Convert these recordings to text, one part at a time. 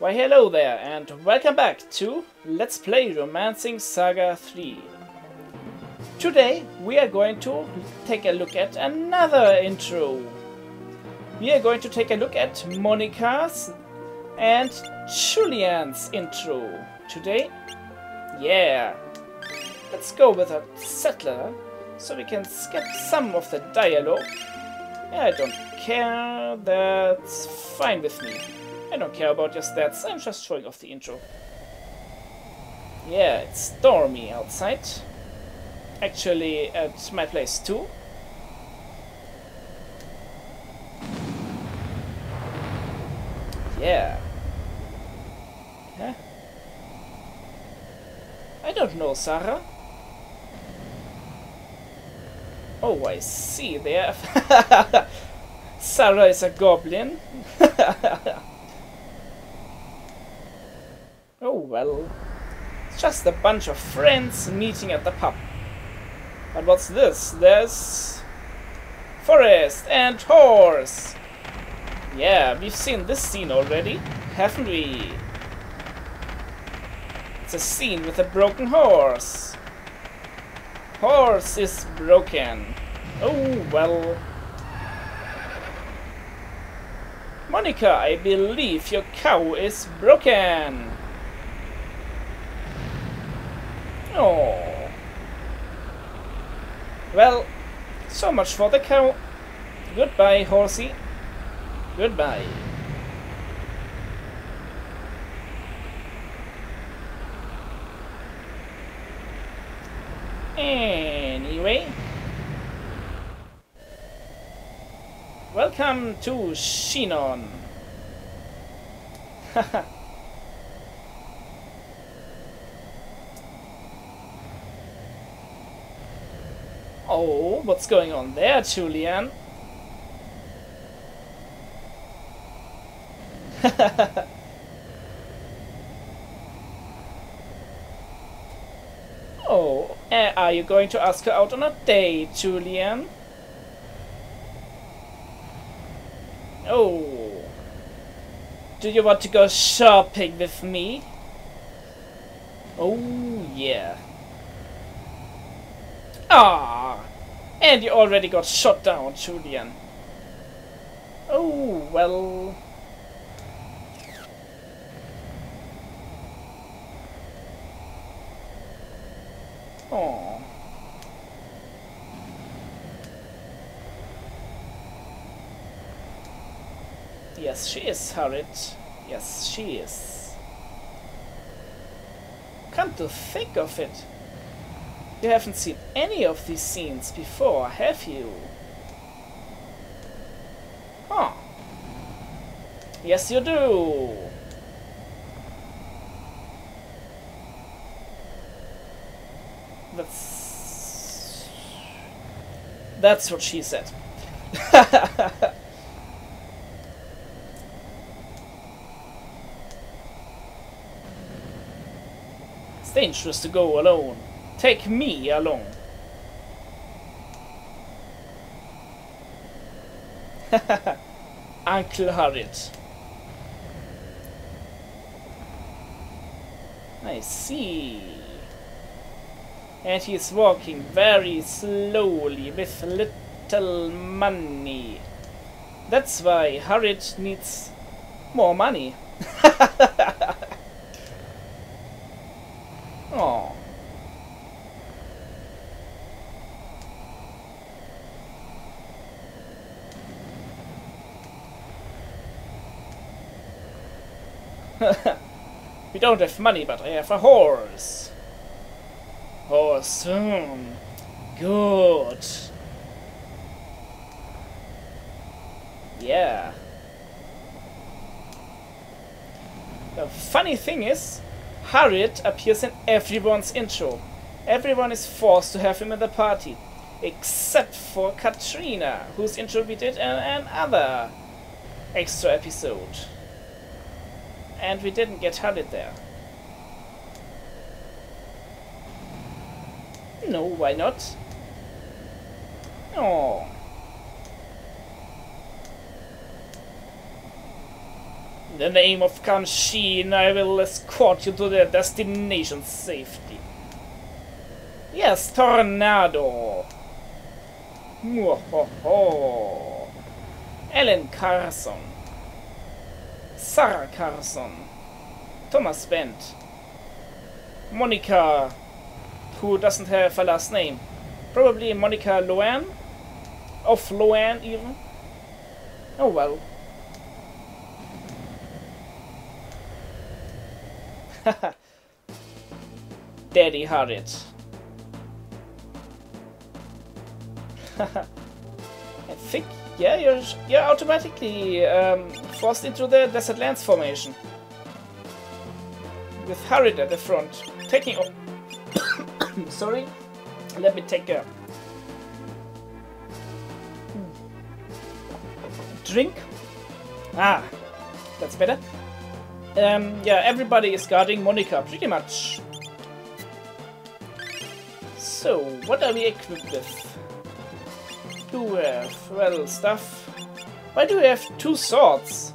Why hello there and welcome back to Let's Play Romancing Saga 3. Today we are going to take a look at another intro. We are going to take a look at Monica's and Julian's intro. Today, yeah, let's go with a settler so we can skip some of the dialogue. I don't care, that's fine with me. I don't care about your stats, I'm just showing off the intro. Yeah, it's stormy outside. Actually, at my place too. Yeah. Huh? I don't know, Sarah. Oh, I see there. Sarah is a goblin. oh well. It's just a bunch of friends meeting at the pub. But what's this? There's... Forest and horse! Yeah, we've seen this scene already, haven't we? It's a scene with a broken horse. Horse is broken. Oh, well. Monica, I believe your cow is broken. Oh. Well, so much for the cow. Goodbye, horsey. Goodbye. Anyway. Welcome to Shinon. oh, what's going on there, Julian? oh, uh, are you going to ask her out on a date, Julian? Oh. Do you want to go shopping with me? Oh, yeah. Ah! And you already got shot down, Julian. Oh, well... Oh. Yes, she is, Harriet. Yes, she is. Come to think of it, you haven't seen any of these scenes before, have you? Huh. Yes, you do. That's... That's what she said. it's dangerous to go alone. Take me along. Uncle Harriet. I see. And he's walking very slowly with little money. That's why Harriet needs more money. oh. we don't have money, but I have a horse. Horse. Hmm. Good. Yeah. The funny thing is, Harriet appears in everyone's intro. Everyone is forced to have him in the party. Except for Katrina, whose intro we did in another extra episode. And we didn't get Harriet there. No, why not? Oh. In the name of Kanshin, I will escort you to the destination safety. Yes, Tornado. Mwahoho. Ellen Carson. Sarah Carson. Thomas Bent. Monica, who doesn't have a last name. Probably Monica Loan? Of Loan, even? Oh well. Daddy had it. I think, yeah, you're, you're automatically um, forced into the Desert Lance formation. With Harriet at the front, taking. Sorry, let me take a drink. Ah, that's better. Um, yeah, everybody is guarding Monica, pretty much. So, what are we equipped with? Do we have, well, stuff. Why do we have two swords?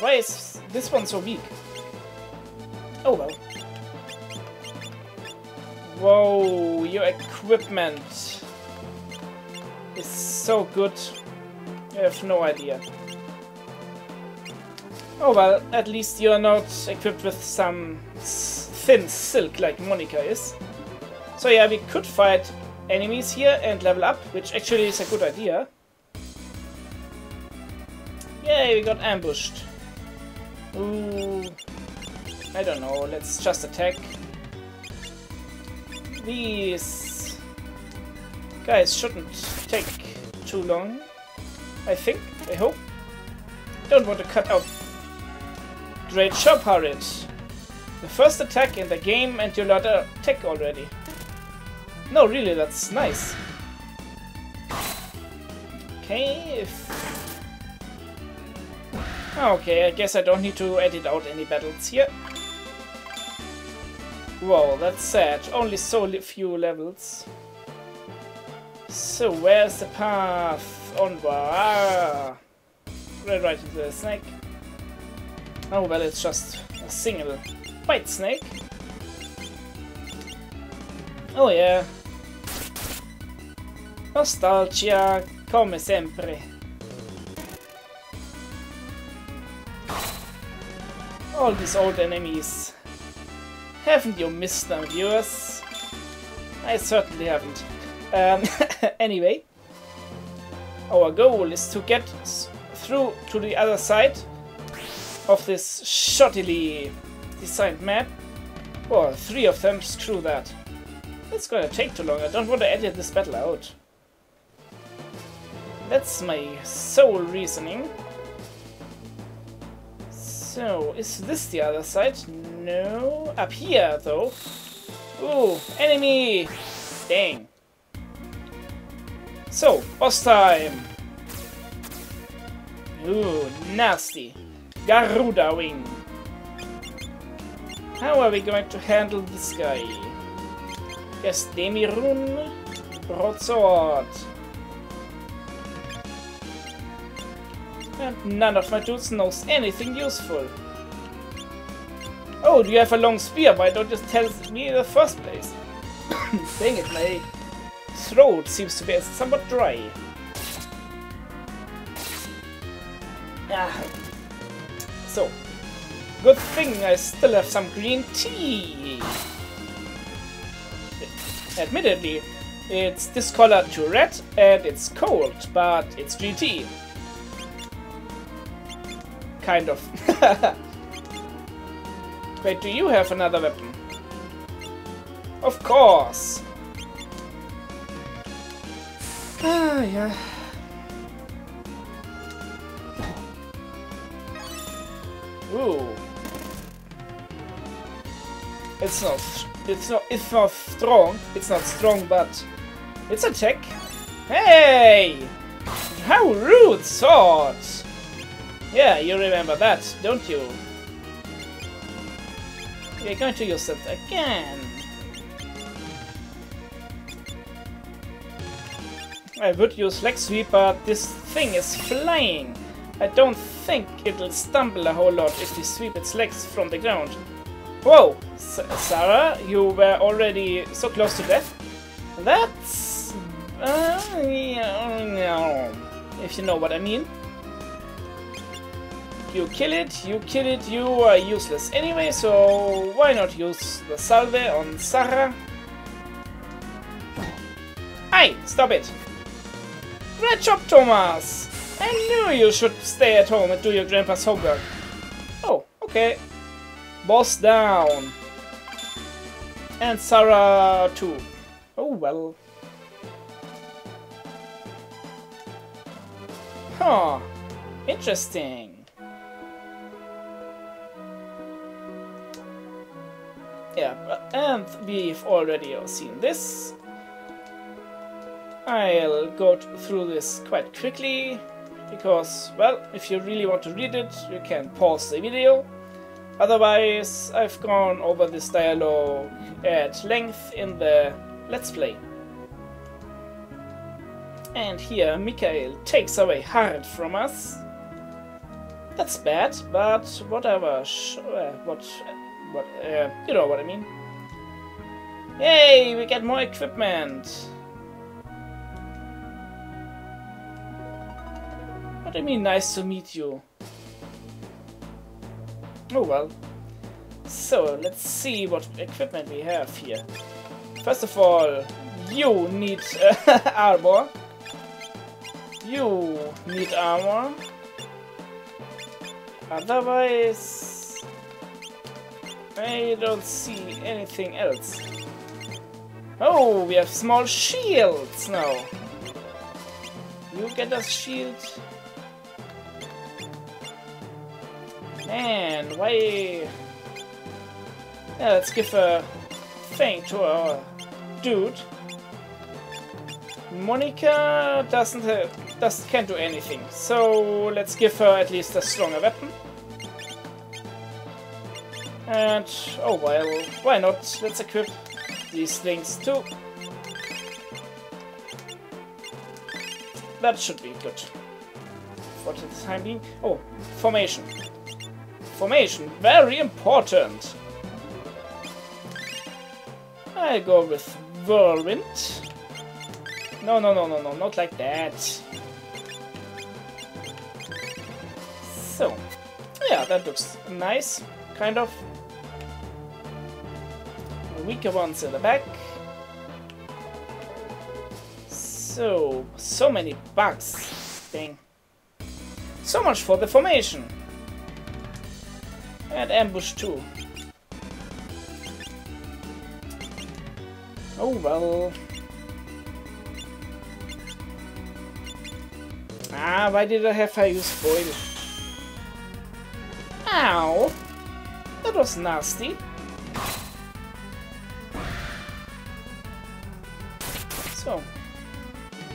Why is this one so weak? Oh well. Whoa, your equipment is so good. I have no idea. Oh well, at least you're not equipped with some thin silk like Monica is. So yeah, we could fight enemies here and level up, which actually is a good idea. Yay, we got ambushed. Ooh, I don't know, let's just attack. These guys shouldn't take too long, I think, I hope. Don't want to cut out. Great job, Harriet. The first attack in the game and you a attack already. No, really, that's nice. Okay, if... Okay, I guess I don't need to edit out any battles here. Whoa, that's sad. Only so few levels. So, where's the path? Onward. Ah. Right, right into the snake. Oh, well, it's just a single white snake. Oh, yeah. Nostalgia, come sempre. All these old enemies. Haven't you missed them, viewers? I certainly haven't. Um, anyway, our goal is to get through to the other side of this shoddily designed map. Well, three of them, screw that. It's gonna take too long, I don't want to edit this battle out. That's my sole reasoning. So, is this the other side? No. Up here, though. Ooh, enemy! Dang. So, boss time! Ooh, nasty. Garuda Wing. How are we going to handle this guy? Yes, Demirun Broadsword. And none of my dudes knows anything useful. Oh, do you have a long spear? Why don't you tell me in the first place? Dang it, my throat seems to be somewhat dry. Ah. So, good thing I still have some green tea. Admittedly, it's discolored to red and it's cold, but it's green tea. Kind of. Wait, do you have another weapon? Of course! Ah, yeah. Ooh. It's not, it's not, it's not strong. It's not strong, but it's a check. Hey! How rude, sword! Yeah, you remember that, don't you? We're going to use it again. I would use leg sweep, but this thing is flying. I don't think it'll stumble a whole lot if we sweep its legs from the ground. Whoa! S Sarah, you were already so close to death? That's... Uh, yeah, if you know what I mean. You kill it, you kill it, you are useless anyway, so why not use the salve on Sarah? Hey, stop it! Great job, Thomas! I knew you should stay at home and do your grandpa's homework. Oh, okay. Boss down. And Sarah too. Oh well. Huh. Interesting. Yeah, and we've already seen this. I'll go through this quite quickly, because, well, if you really want to read it, you can pause the video. Otherwise, I've gone over this dialogue at length in the Let's Play. And here, Mikhail takes away Harald from us. That's bad, but whatever. Uh, what, what, uh, you know what I mean. Yay, we get more equipment. What do you mean, nice to meet you? Oh well. So, let's see what equipment we have here. First of all, you need uh, armor. You need armor. Otherwise, I don't see anything else. Oh, we have small shields now. You get a shield. Man, why... Yeah, let's give a thing to our dude. Monica doesn't uh, have, does can't do anything, so let's give her at least a stronger weapon. And oh well, why not? Let's equip these things too. That should be good for the time being. Oh, formation. Formation, very important. I go with Whirlwind. No, no, no, no, no, not like that. So, yeah, that looks nice, kind of. Weaker ones in the back. So, so many bugs. Dang. So much for the formation. And ambush too. Oh well. Ah, why did I have to use foil? Ow! That was nasty. So,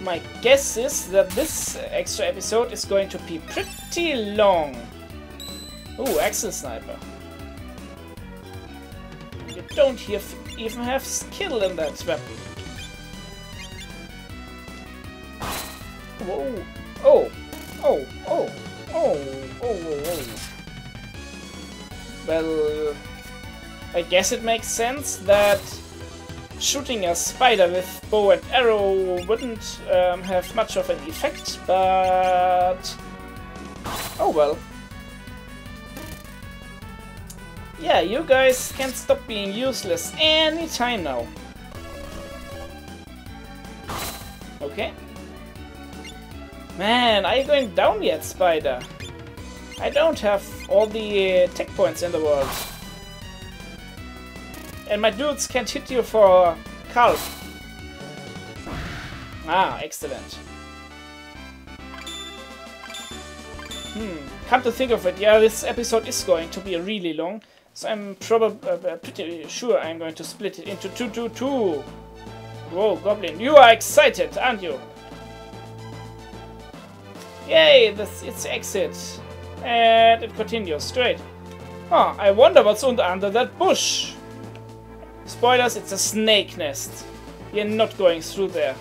my guess is that this extra episode is going to be pretty long. Ooh, Axle Sniper. You don't even have skill in that weapon. Whoa. Oh. Oh. Oh. Oh. Oh. Oh. Oh. Well, I guess it makes sense that shooting a spider with bow and arrow wouldn't um, have much of an effect, but... Oh well. Yeah, you guys can't stop being useless anytime now. Okay. Man, are you going down yet, Spider? I don't have all the tech points in the world. And my dudes can't hit you for calf. Ah, excellent. Hmm, come to think of it, yeah, this episode is going to be really long. So I'm probably uh, uh, pretty sure I'm going to split it into two, two, two. Whoa, Goblin, you are excited, aren't you? Yay, this it's exit. And it continues straight. Huh, I wonder what's under that bush. Spoilers, it's a snake nest. You're not going through there.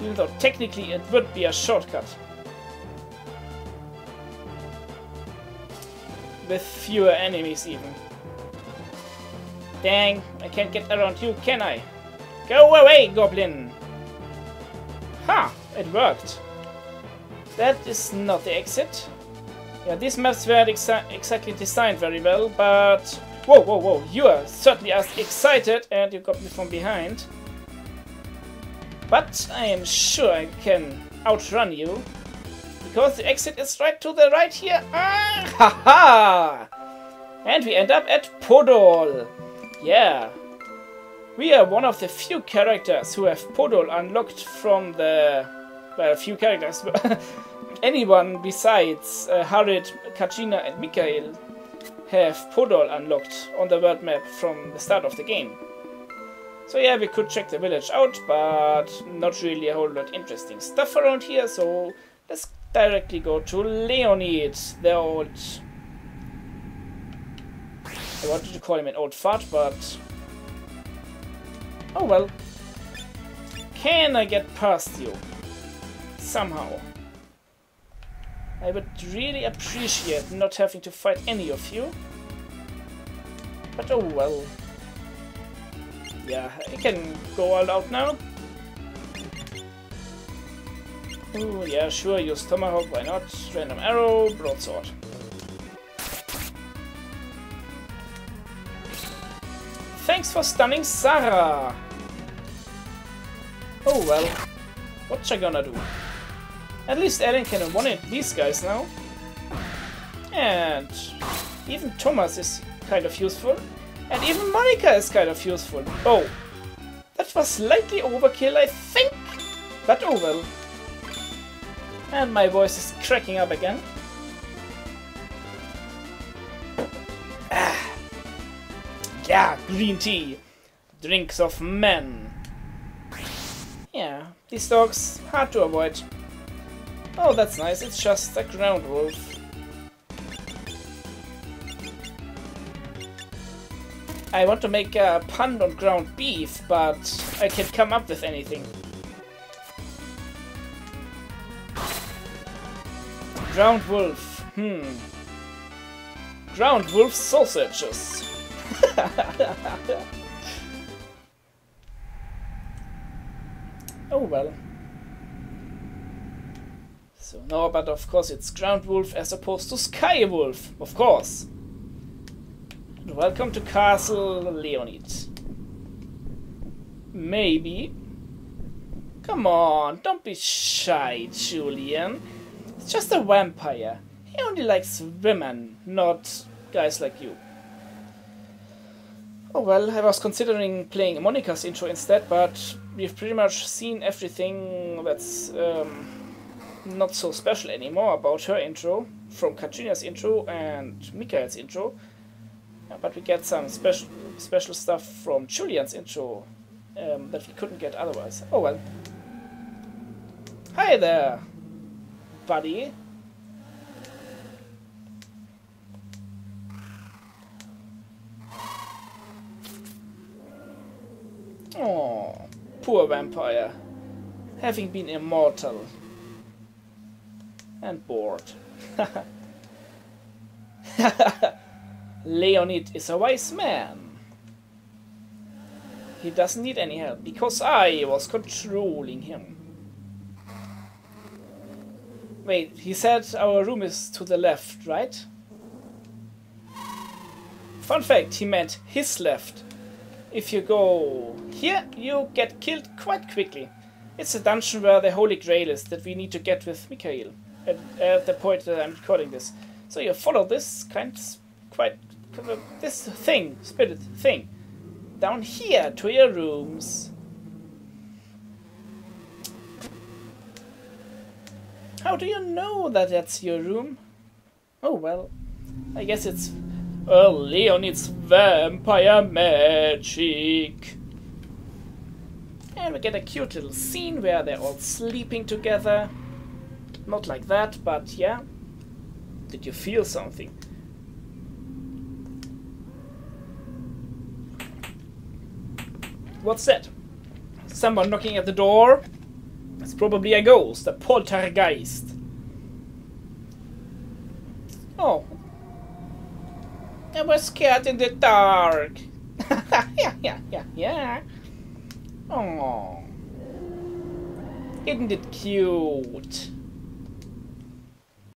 Even though technically it would be a shortcut. With fewer enemies even. Dang, I can't get around you, can I? Go away, goblin! Ha! Huh, it worked. That is not the exit. Yeah, these maps were exa exactly designed very well, but Whoa, whoa, whoa, you are certainly as excited and you got me from behind. But I am sure I can outrun you. Because the exit is right to the right here. Ah, ha ha! And we end up at Podol. Yeah. We are one of the few characters who have Podol unlocked from the... Well, few characters. Anyone besides uh, Katrina and Mikhail have Podol unlocked on the world map from the start of the game. So yeah, we could check the village out, but not really a whole lot interesting stuff around here, so let's directly go to Leonid, the old... I wanted to call him an old fart, but... Oh well. Can I get past you? Somehow. I would really appreciate not having to fight any of you. But oh well. Yeah, I can go all out now. Oh yeah, sure, use Tomahawk, why not? Random arrow, broadsword. Thanks for stunning Sarah! Oh well, what's I gonna do? At least Ellen can one-hit these guys now. And even Thomas is kind of useful. And even Monica is kind of useful. Oh, that was slightly overkill, I think. But oh well. And my voice is cracking up again. Ah. Yeah, green tea. Drinks of men. Yeah, these dogs, hard to avoid. Oh, that's nice, it's just a ground wolf. I want to make a pun on ground beef, but I can't come up with anything. Ground wolf. Hmm. Ground wolf sausages. oh well. So no, but of course it's ground wolf as opposed to sky wolf, of course. Welcome to Castle Leonid. Maybe. Come on, don't be shy, Julian. It's just a vampire. He only likes women, not guys like you. Oh well, I was considering playing Monica's intro instead, but we've pretty much seen everything that's um, not so special anymore about her intro, from Katrina's intro and Mikhail's intro but we get some special special stuff from Julian's intro um, that we couldn't get otherwise. Oh well. Hi there, buddy. Oh, poor vampire. Having been immortal. And bored. Leonid is a wise man. He doesn't need any help, because I was controlling him. Wait, he said our room is to the left, right? Fun fact, he meant his left. If you go here, you get killed quite quickly. It's a dungeon where the Holy Grail is that we need to get with Mikhail at, at the point that I'm recording this. So you follow this kind quite this thing, spirit thing, down here to your rooms. How do you know that that's your room? Oh well, I guess it's oh Leonid's vampire magic. And we get a cute little scene where they're all sleeping together. Not like that, but yeah. Did you feel something? What's that? Someone knocking at the door? It's probably a ghost, a poltergeist. Oh. I was scared in the dark. yeah, yeah, yeah, yeah. Oh, isn't it cute?